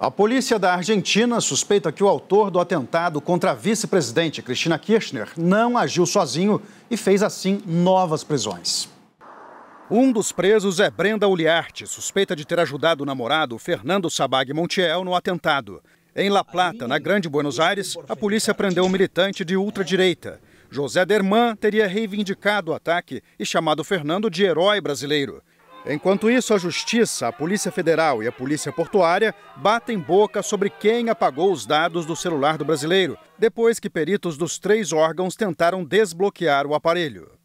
A polícia da Argentina suspeita que o autor do atentado contra a vice-presidente Cristina Kirchner não agiu sozinho e fez assim novas prisões. Um dos presos é Brenda Uliarte, suspeita de ter ajudado o namorado Fernando Sabag Montiel no atentado. Em La Plata, na Grande Buenos Aires, a polícia prendeu um militante de ultradireita. José Derman teria reivindicado o ataque e chamado Fernando de herói brasileiro. Enquanto isso, a Justiça, a Polícia Federal e a Polícia Portuária batem boca sobre quem apagou os dados do celular do brasileiro, depois que peritos dos três órgãos tentaram desbloquear o aparelho.